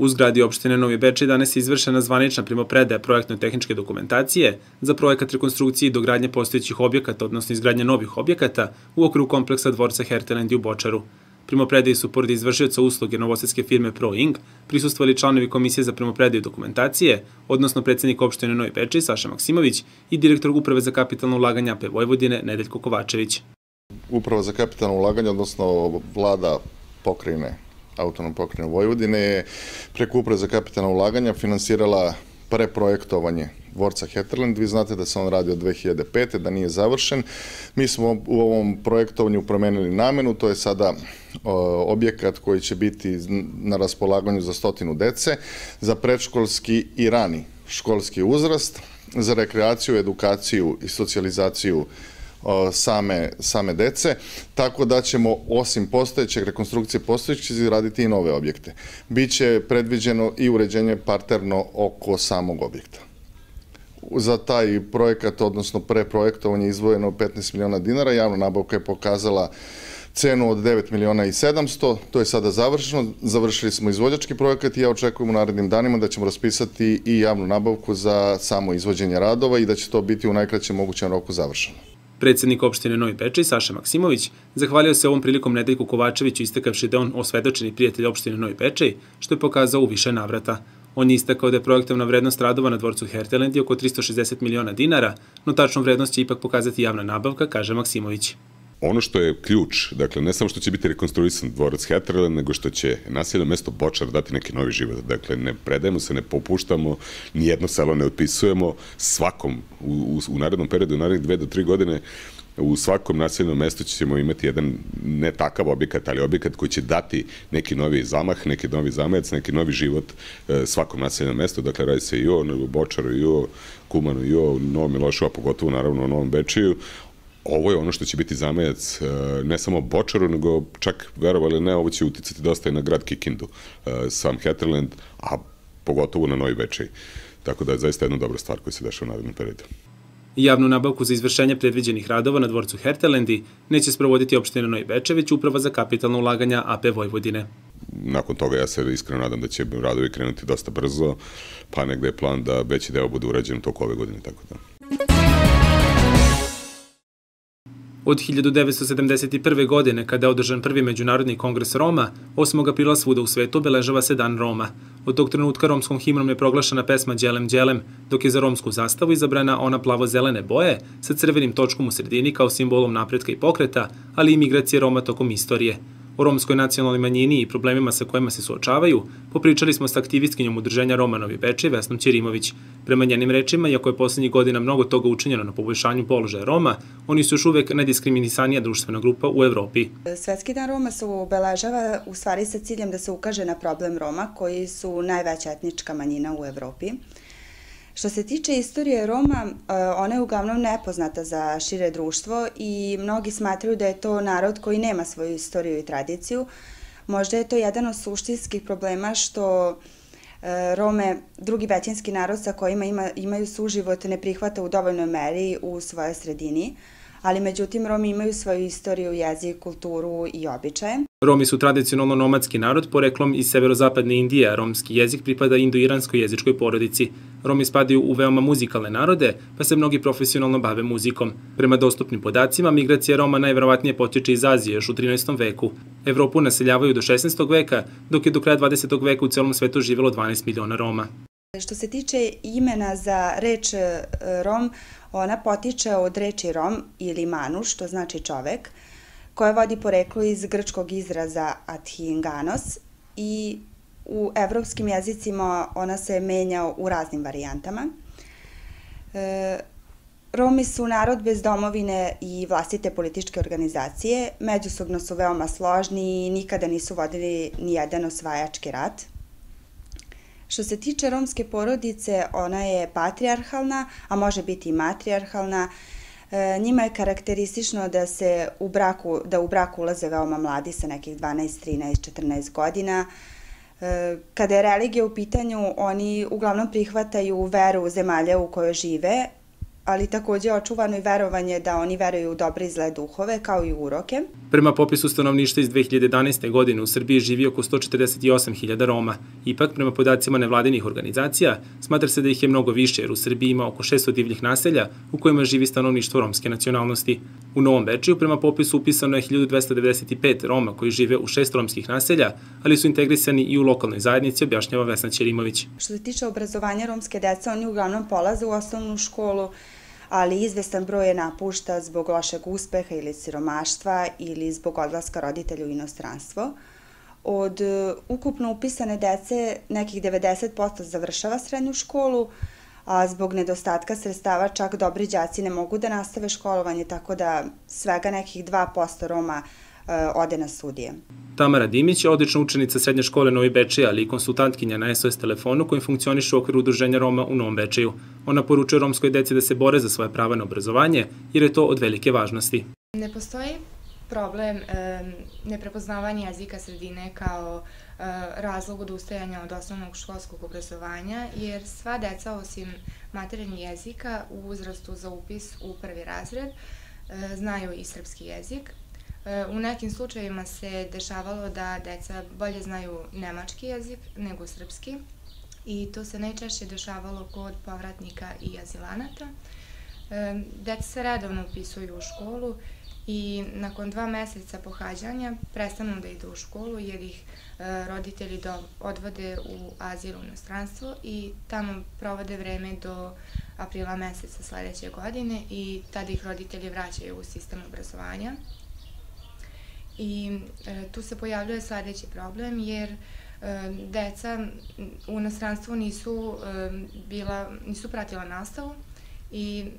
U zgradi opštine Novi Bečej danas je izvršena zvanična primopredaja projektno-tehničke dokumentacije za projekat rekonstrukcije i dogradnje postojećih objekata, odnosno izgradnje novih objekata u okru kompleksa dvorca Hertelandi u Bočaru. Primopredaju su, pored izvršioca usluge novosadske firme Pro Ing, prisustvali članovi Komisije za primopredaju dokumentacije, odnosno predsednik opštine Novi Bečej Saša Maksimović i direktor Uprave za kapitalno ulaganje AP Vojvodine Nedeljko Kovačević. Uprava za kapitalno ulaganje, odnosno vlada pokrajine autonom pokrajine Vojvodine je preko Uprave za kapitalno ulaganja finansirala preprojektovanje dvorca Heterland. Vi znate da se on radi od 2005. da nije završen. Mi smo u ovom projektovanju promenili namenu, to je sada objekat koji će biti na raspolaganju za stotinu dece, za predškolski i rani školski uzrast, za rekreaciju, edukaciju i socijalizaciju same, same dece, tako da ćemo osim postojećeg rekonstrukcije postojećeg izraditi i nove objekte. Biće predviđeno i uređenje parterno oko samog objekta. Za taj projekat, odnosno preprojektovanje izvojeno 15 miliona dinara, javna nabavka je pokazala cenu od 9 miliona i 700, to je sada završeno, završili smo izvođački projekat i ja očekujem u narednim danima da ćemo raspisati i javnu nabavku za samo izvođenje radova i da će to biti u najkraćem mogućem roku završeno. Predsednik opštine Novi Pečej, Saša Maksimović, zahvalio se ovom prilikom Nedeljku Kovačeviću istakavši da on osvedočeni prijatelj opštine Novi Pečej, što je pokazao u više navrata. On je istakao da je projektovna vrednost radova na dvorcu Herteland oko 360 miliona dinara, no tačnu vrednost će ipak pokazati javna nabavka, kaže Maksimović ono što je ključ, dakle, ne samo što će biti rekonstruisan dvorac Heterle, nego što će naselje mesto Bočar dati neki novi život. Dakle, ne predajemo se, ne popuštamo, nijedno selo ne otpisujemo, svakom u, u, u narednom periodu, u narednih dve do tri godine, u svakom naseljenom mestu ćemo imati jedan ne takav objekat, ali objekat koji će dati neki novi zamah, neki novi zamajac, neki novi život e, svakom naseljenom mestu. Dakle, radi se i o Bočaru, i o Kumanu, i o Novom Milošu, a pogotovo naravno o Novom Bečiju ovo je ono što će biti zamajac e, ne samo Bočaru, nego čak, verovali ne, ovo će uticati dosta i na grad Kikindu, e, sam Heterland, a pogotovo na Novi Bečej. Tako da je zaista jedna dobra stvar koja se dešava u narednom periodu. Javnu nabavku za izvršenje predviđenih radova na dvorcu Hertelandi neće sprovoditi opština Novi Beče, već uprava za kapitalno ulaganja AP Vojvodine. Nakon toga ja se iskreno nadam da će radovi krenuti dosta brzo, pa negde je plan da veći deo bude urađen u toku ove godine, tako da. Od 1971. godine, kada je održan prvi međunarodni kongres Roma, 8. aprila svuda u svetu obeležava se Dan Roma. Od tog trenutka romskom himnom je proglašena pesma Đelem Đelem, dok je za romsku zastavu izabrana ona plavo-zelene boje sa crvenim točkom u sredini kao simbolom napretka i pokreta, ali i migracije Roma tokom istorije. O romskoj nacionalnoj manjini i problemima sa kojima se suočavaju, popričali smo sa aktivistkinjom udruženja Romanovi Beče, Vesnom Ćerimović. Prema njenim rečima, iako je poslednjih godina mnogo toga učinjeno na poboljšanju položaja Roma, oni su još uvek najdiskriminisanija društvena grupa u Evropi. Svetski dan Roma se obeležava u stvari sa ciljem da se ukaže na problem Roma, koji su najveća etnička manjina u Evropi. Što se tiče istorije Roma, e, ona je uglavnom nepoznata za šire društvo i mnogi smatraju da je to narod koji nema svoju istoriju i tradiciju. Možda je to jedan od suštinskih problema što e, Rome, drugi većinski narod sa kojima ima, imaju suživot, ne prihvata u dovoljnoj meri u svojoj sredini ali međutim Romi imaju svoju istoriju, jezik, kulturu i običaje. Romi su tradicionalno nomadski narod poreklom iz severozapadne Indije, a romski jezik pripada indo-iranskoj jezičkoj porodici. Romi spadaju u veoma muzikalne narode, pa se mnogi profesionalno bave muzikom. Prema dostupnim podacima, migracija Roma najverovatnije potiče iz Azije još u 13. veku. Evropu naseljavaju do 16. veka, dok je do kraja 20. veka u celom svetu živelo 12 miliona Roma. Što se tiče imena za reč e, Rom, ona potiče od reči Rom ili Manu, što znači čovek, koja vodi poreklo iz grčkog izraza athinganos i u evropskim jezicima ona se menja u raznim varijantama. E, Romi su narod bez domovine i vlastite političke organizacije, međusobno su veoma složni i nikada nisu vodili ni jedan osvajački rat. Što se tiče romske porodice, ona je patrijarhalna, a može biti i matrijarhalna. E, njima je karakteristično da se u braku, da u braku ulaze veoma mladi sa nekih 12, 13, 14 godina. E, kada je religija u pitanju, oni uglavnom prihvataju veru zemalja u kojoj žive ali takođe očuvano i verovanje da oni veruju u dobre i zle duhove, kao i uroke. Prema popisu stanovništva iz 2011. godine u Srbiji živi oko 148.000 Roma. Ipak, prema podacima nevladinih organizacija, smatra se da ih je mnogo više, jer u Srbiji ima oko 600 divljih naselja u kojima živi stanovništvo romske nacionalnosti. U Novom Bečiju prema popisu upisano je 1295 Roma koji žive u šest romskih naselja, ali su integrisani i u lokalnoj zajednici, objašnjava Vesna Ćerimović. Što se tiče obrazovanja romske dece, oni uglavnom polaze u osnovnu školu, ali izvestan broj je napušta zbog lošeg uspeha ili siromaštva ili zbog odlaska roditelja u inostranstvo. Od e, ukupno upisane dece nekih 90% završava srednju školu, a zbog nedostatka sredstava čak dobri đaci ne mogu da nastave školovanje, tako da svega nekih 2% Roma ode na studije. Tamara Dimić je odlična učenica srednje škole Novi Bečej, ali i konsultantkinja na SOS telefonu kojim funkcioniše u okviru udruženja Roma u Novom Bečeju. Ona poručuje romskoj deci da se bore za svoje prava na obrazovanje, jer je to od velike važnosti. Ne postoji problem e, neprepoznavanja jezika sredine kao e, razlog odustajanja od osnovnog školskog obrazovanja, jer sva deca osim materinjeg jezika u uzrastu za upis u prvi razred e, znaju i srpski jezik, U nekim slučajima se dešavalo da deca bolje znaju nemački jezik nego srpski i to se najčešće dešavalo kod povratnika i azilanata. Deca se redovno upisuju u školu i nakon dva meseca pohađanja prestanu da idu u školu jer ih e, roditelji odvode u azil u inostranstvo i tamo provode vreme do aprila meseca sledeće godine i tada ih roditelji vraćaju u sistem obrazovanja. I e, tu se pojavljuje sledeći problem jer e, deca u inostranstvu nisu e, bila, nisu pratila nastavu i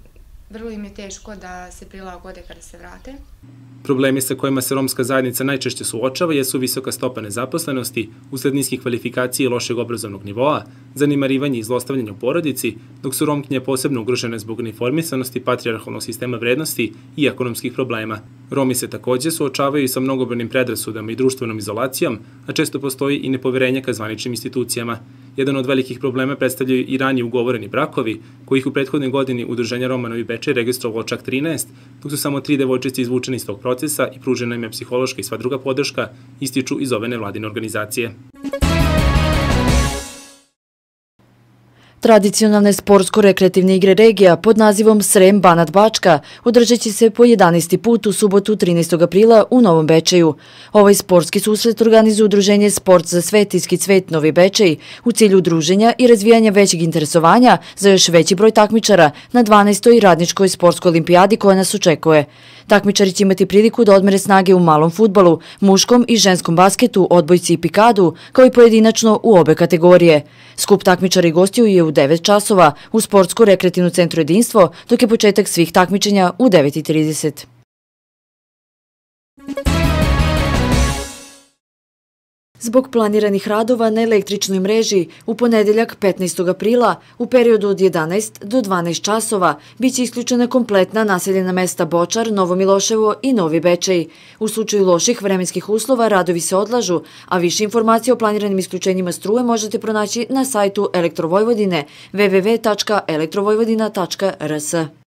vrlo im je teško da se prilagode kada se vrate. Problemi sa kojima se romska zajednica najčešće suočava jesu visoka stopa nezaposlenosti, usled niskih kvalifikacija i lošeg obrazovnog nivoa, zanimarivanje i zlostavljanje u porodici, dok su romkinje posebno ugrožene zbog uniformisanosti, patriarhalnog sistema vrednosti i ekonomskih problema. Romi se takođe suočavaju i sa mnogobranim predrasudama i društvenom izolacijom, a često postoji i nepoverenje ka zvaničnim institucijama. Jedan od velikih problema predstavljaju i ranije ugovoreni brakovi, kojih u prethodnoj godini Udruženja Romanovi Bečej registrovalo čak 13, dok su samo tri devojčice izvučene iz tog procesa i pružena im je psihološka i sva druga podrška, ističu iz ove nevladine organizacije. Tradicionalne sportsko-rekreativne igre regija pod nazivom Srem Banat Bačka održat će se po 11. put u subotu 13. aprila u Novom Bečeju. Ovaj sportski susret organizuje Udruženje Sport za svetinski cvet Novi Bečej u cilju druženja i razvijanja većeg interesovanja za još veći broj takmičara na 12. radničkoj sportskoj olimpijadi koja nas očekuje. Takmičari će imati priliku da odmere snage u malom futbolu, muškom i ženskom basketu, odbojci i pikadu, kao i pojedinačno u obe kategorije. Skup takmičara i gostiju je u 9 časova u Sportsko-rekreativnu centru Jedinstvo, dok je početak svih takmičenja u 9.30. Zbog planiranih radova na električnoj mreži u ponedeljak 15. aprila u periodu od 11 do 12 časova biće isključena kompletna naseljena mesta Bočar, Novo Miloševo i Novi Bečej. U slučaju loših vremenskih uslova radovi se odlažu, a više informacije o planiranim isključenjima struje možete pronaći na sajtu Elektrovojvodine www.elektrovojvodina.rs.